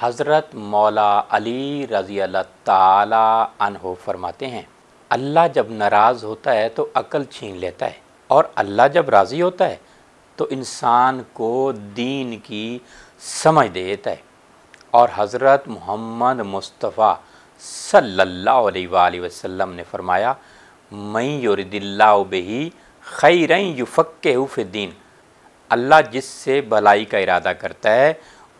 حضرت مولا علی رضی اللہ تعالی عنہ فرماتے ہیں، اللہ جب ناراض ہوتا ہے تو عقل چھین لیتا ہے، اور اللہ جب راضی ہوتا ہے تو انسان کو دین کی سمجھ دیتا ہے۔ اور حضرت محمد مصطفیٰ صلی اللہ علیہ وآلہ وسلم نے فرمایا میں یورد اللہ بہی خیریں یفقہ فی الدین اللہ جس سے بلائی کا ارادہ کرتا ہے